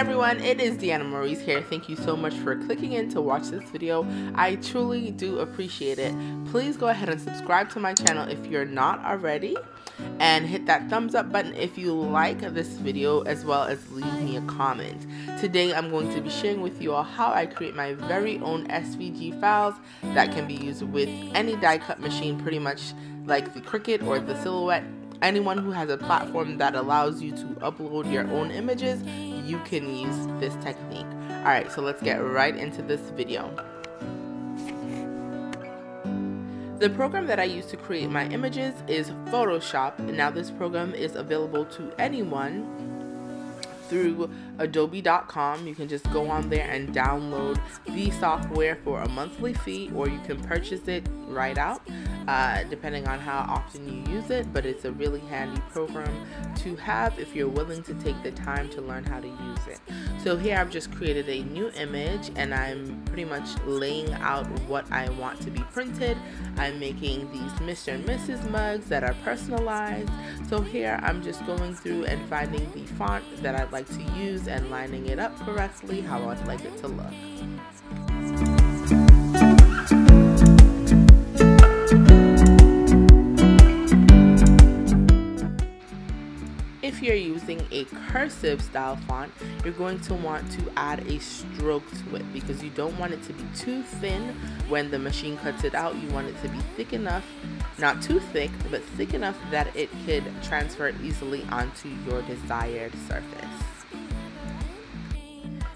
everyone, it is Deanna Maurice here. Thank you so much for clicking in to watch this video. I truly do appreciate it. Please go ahead and subscribe to my channel if you're not already and hit that thumbs up button if you like this video as well as leave me a comment. Today I'm going to be sharing with you all how I create my very own SVG files that can be used with any die cut machine pretty much like the Cricut or the Silhouette anyone who has a platform that allows you to upload your own images, you can use this technique. Alright, so let's get right into this video. The program that I use to create my images is Photoshop. Now this program is available to anyone through adobe.com. You can just go on there and download the software for a monthly fee or you can purchase it right out uh, depending on how often you use it, but it's a really handy program to have if you're willing to take the time to learn how to use it. So here I've just created a new image and I'm pretty much laying out what I want to be printed. I'm making these Mr. and Mrs. mugs that are personalized. So here I'm just going through and finding the font that I'd like to use and lining it up correctly how I'd like it to look. if you're using a cursive style font, you're going to want to add a stroke to it because you don't want it to be too thin when the machine cuts it out. You want it to be thick enough, not too thick, but thick enough that it could transfer easily onto your desired surface.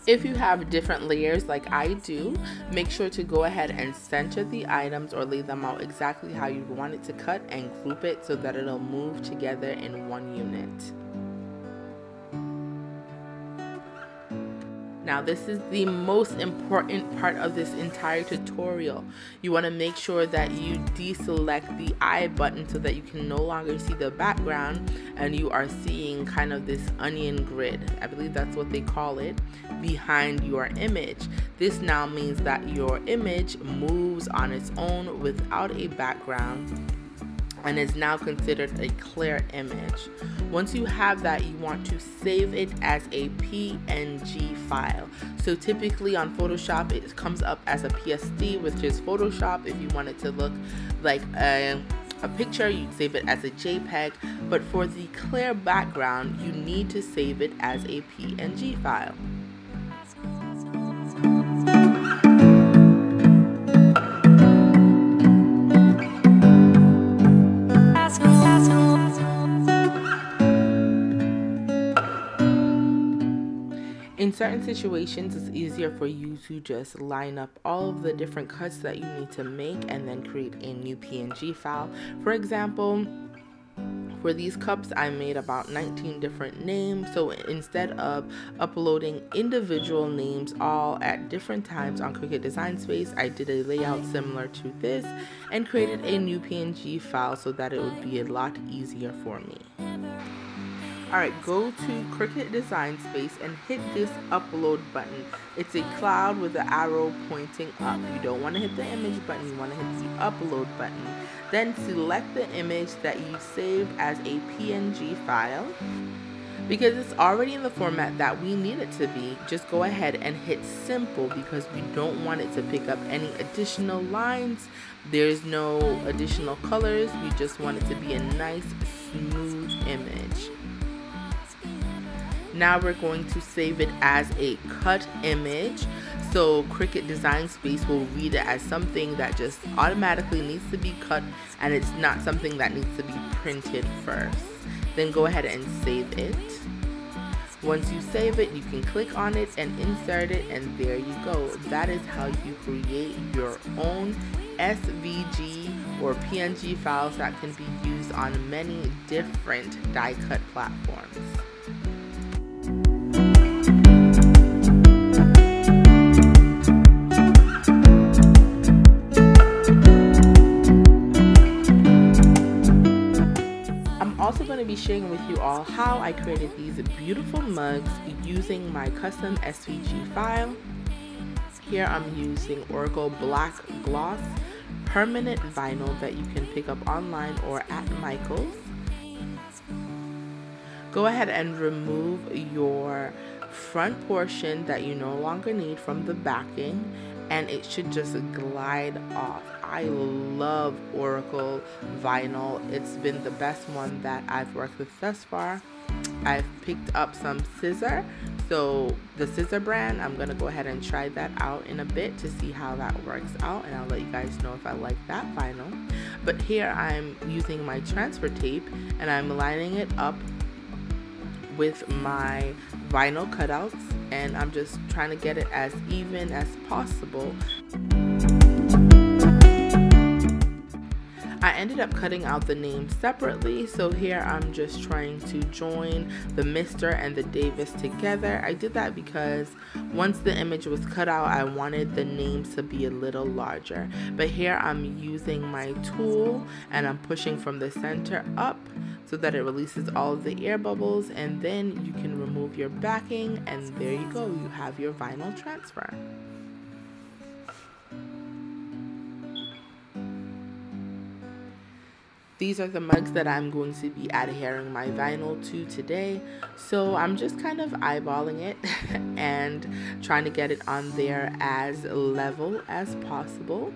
If you have different layers like I do, make sure to go ahead and center the items or lay them out exactly how you want it to cut and group it so that it'll move together in one unit. Now this is the most important part of this entire tutorial. You want to make sure that you deselect the I button so that you can no longer see the background and you are seeing kind of this onion grid. I believe that's what they call it behind your image. This now means that your image moves on its own without a background and is now considered a clear image. Once you have that, you want to save it as a PNG file. So typically on Photoshop, it comes up as a PSD, which is Photoshop. If you want it to look like a a picture, you save it as a JPEG, but for the clear background, you need to save it as a PNG file. In certain situations, it's easier for you to just line up all of the different cuts that you need to make and then create a new PNG file. For example, for these cups, I made about 19 different names. So instead of uploading individual names all at different times on Cricut Design Space, I did a layout similar to this and created a new PNG file so that it would be a lot easier for me. Alright, go to Cricut Design Space and hit this upload button. It's a cloud with the arrow pointing up. You don't want to hit the image button, you want to hit the upload button. Then select the image that you saved as a PNG file. Because it's already in the format that we need it to be, just go ahead and hit simple because we don't want it to pick up any additional lines. There's no additional colors. We just want it to be a nice smooth image. Now we're going to save it as a cut image. So Cricut Design Space will read it as something that just automatically needs to be cut and it's not something that needs to be printed first. Then go ahead and save it. Once you save it, you can click on it and insert it and there you go. That is how you create your own SVG or PNG files that can be used on many different die cut platforms. Sharing with you all how I created these beautiful mugs using my custom SVG file. Here I'm using Oracal Black Gloss permanent vinyl that you can pick up online or at Michael's. Go ahead and remove your front portion that you no longer need from the backing and it should just glide off. I love Oracal vinyl. It's been the best one that I've worked with thus far. I've picked up some Siser. So the Siser brand, I'm gonna go ahead and try that out in a bit to see how that works out and I'll let you guys know if I like that vinyl. But here I'm using my transfer tape and I'm lining it up with my vinyl cutouts and I'm just trying to get it as even as possible. I ended up cutting out the names separately so here I'm just trying to join the Mr. and the Davis together. I did that because once the image was cut out I wanted the names to be a little larger but here I'm using my tool and I'm pushing from the center up so that it releases all of the air bubbles and then you can remove your backing and there you go you have your vinyl transfer these are the mugs that I'm going to be adhering my vinyl to today. So I'm just kind of eyeballing it and trying to get it on there as level as possible.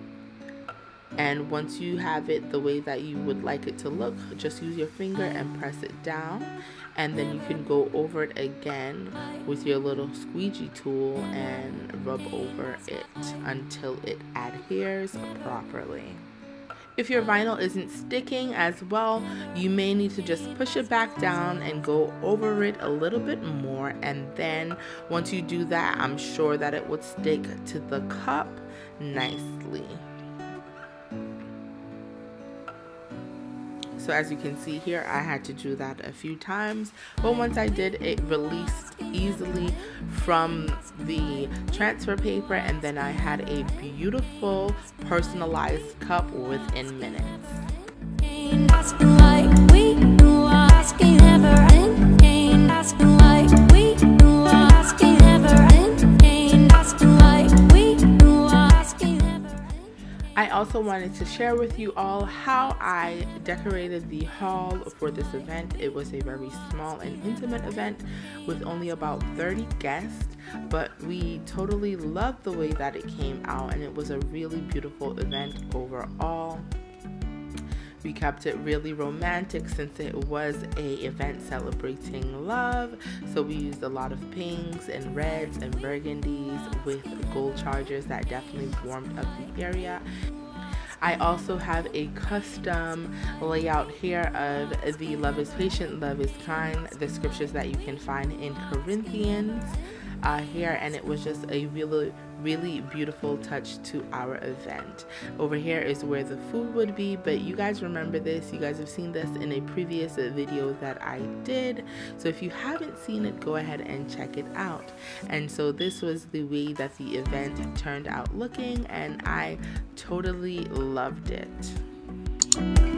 And once you have it the way that you would like it to look just use your finger and press it down. And then you can go over it again with your little squeegee tool and rub over it until it adheres properly. If your vinyl isn't sticking as well, you may need to just push it back down and go over it a little bit more. And then once you do that, I'm sure that it would stick to the cup nicely. So as you can see here I had to do that a few times but once I did it released easily from the transfer paper and then I had a beautiful personalized cup within minutes also wanted to share with you all how I decorated the hall for this event. It was a very small and intimate event with only about 30 guests, but we totally loved the way that it came out and it was a really beautiful event overall. We kept it really romantic since it was a event celebrating love. So we used a lot of pinks and reds and burgundies with gold chargers that definitely warmed up the area. I also have a custom layout here of the love is patient, love is kind, the scriptures that you can find in Corinthians uh, here and it was just a really really beautiful touch to our event. Over here is where the food would be but you guys remember this. You guys have seen this in a previous video that I did. So if you haven't seen it go ahead and check it out. And so this was the way that the event turned out looking and I totally loved it